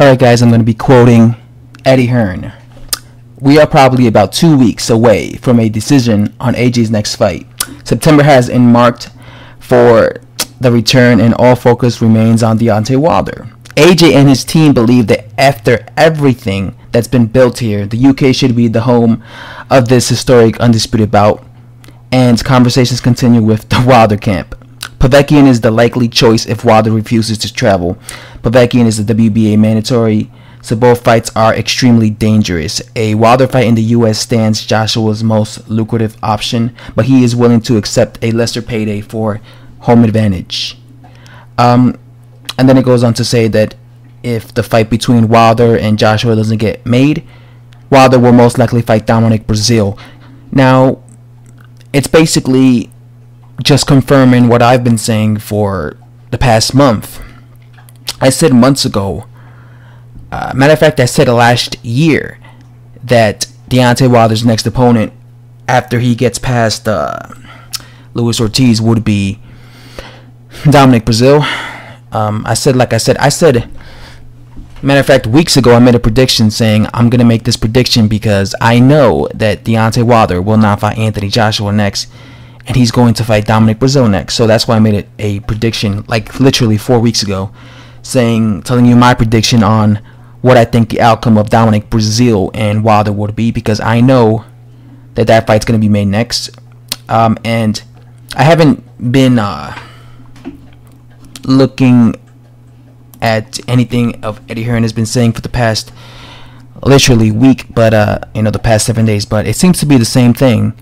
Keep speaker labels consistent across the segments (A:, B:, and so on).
A: Alright, guys, I'm going to be quoting Eddie Hearn. We are probably about two weeks away from a decision on AJ's next fight. September has been marked for the return, and all focus remains on Deontay Wilder. AJ and his team believe that after everything that's been built here, the UK should be the home of this historic undisputed bout, and conversations continue with the Wilder camp. Povetkin is the likely choice if Wilder refuses to travel. Povetkin is the WBA mandatory, so both fights are extremely dangerous. A Wilder fight in the US stands Joshua's most lucrative option, but he is willing to accept a lesser payday for home advantage. Um, and then it goes on to say that if the fight between Wilder and Joshua doesn't get made, Wilder will most likely fight Dominic Breazeale. Now, it's basically just confirming what I've been saying for the past month. I said months ago, uh, matter of fact, I said last year that Deontay Wilder's next opponent after he gets past uh, Luis Ortiz would be Dominic Breazeale. Um, I said, like I said, I said, matter of fact, weeks ago I made a prediction saying I'm gonna make this prediction because I know that Deontay Wilder will not fight Anthony Joshua next and he's going to fight Dominic Breazeale next. So that's why I made it a prediction, like literally four weeks ago, saying, telling you my prediction on what I think the outcome of Dominic Breazeale and Wilder would be, because I know that that fight's going to be made next. Um, and I haven't been uh, looking at anything of Eddie Hearn has been saying for the past literally week, but uh, you know the past seven days. But it seems to be the same thing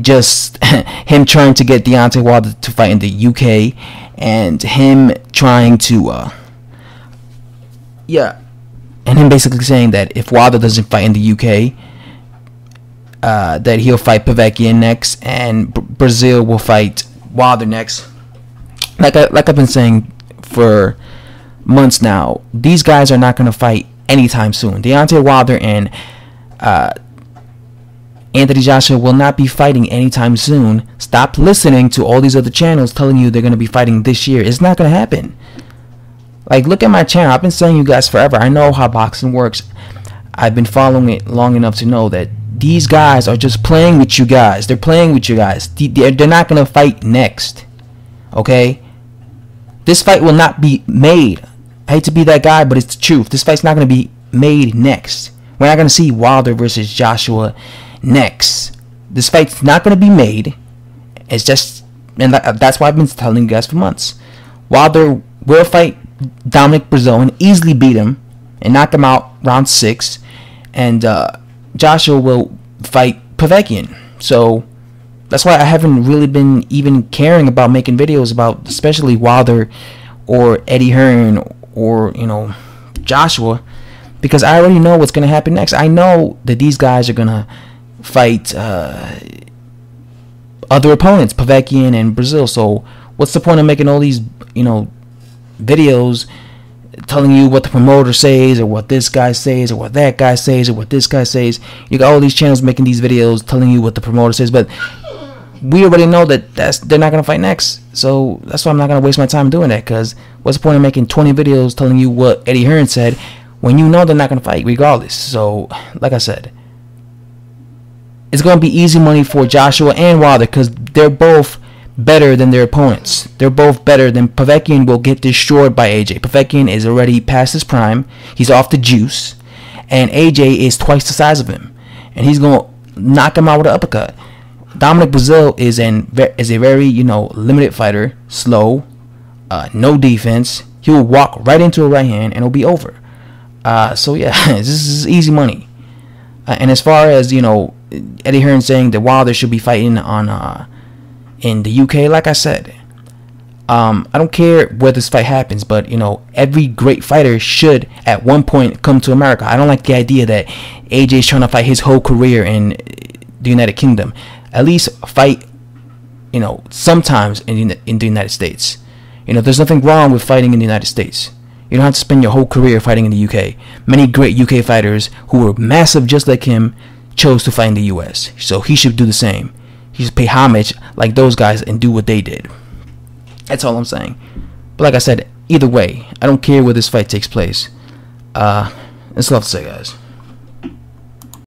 A: just him trying to get Deontay Wilder to fight in the UK and him trying to uh yeah and him basically saying that if Wilder doesn't fight in the UK uh, that he'll fight Povetkin next and B- Breazeale will fight Wilder next. Like I, like I've been saying for months now these guys are not going to fight anytime soon. Deontay Wilder and uh, Anthony Joshua will not be fighting anytime soon. Stop listening to all these other channels telling you they're going to be fighting this year. It's not going to happen. Like, look at my channel. I've been saying you guys forever. I know how boxing works. I've been following it long enough to know that these guys are just playing with you guys. They're playing with you guys. They're not going to fight next. Okay? This fight will not be made. I hate to be that guy, but it's the truth. This fight's not going to be made next. We're not going to see Wilder versus Joshua next. This fight's not going to be made. It's just, and that's why I've been telling you guys for months. Wilder will fight Dominic Breazeale and easily beat him and knock him out round six, and uh, Joshua will fight Povetkin. So that's why I haven't really been even caring about making videos about, especially Wilder or Eddie Hearn or you know Joshua, because I already know what's gonna happen next. I know that these guys are gonna fight uh, other opponents, Povetkin and Breazeale. So what's the point of making all these, you know, videos telling you what the promoter says or what this guy says or what that guy says or what this guy says? You got all these channels making these videos telling you what the promoter says, but we already know that that's they're not gonna fight next. So that's why I'm not gonna waste my time doing that. Cause what's the point of making 20 videos telling you what Eddie Hearn said when you know they're not gonna fight regardless? So like I said it's going to be easy money for Joshua and Wilder because they're both better than their opponents. They're both better than Povetkin will get destroyed by AJ. Povetkin is already past his prime. He's off the juice. And AJ is twice the size of him. And he's going to knock him out with an uppercut. Dominic Breazeale is an is a very, you know, limited fighter, slow, uh, no defense. He'll walk right into a right hand and it'll be over. Uh, so yeah, this is easy money. Uh, and as far as, you know, Eddie Hearn saying that Wilder should be fighting on uh, in the UK. Like I said, um, I don't care where this fight happens, but you know every great fighter should at one point come to America. I don't like the idea that AJ is trying to fight his whole career in the United Kingdom. At least fight, you know, sometimes in in the United States. You know, there's nothing wrong with fighting in the United States. You don't have to spend your whole career fighting in the UK. Many great UK fighters who were massive just like him chose to fight in the US. So he should do the same. He should pay homage like those guys and do what they did. That's all I'm saying. But like I said, either way, I don't care where this fight takes place. Uh, that's all I have to say, guys.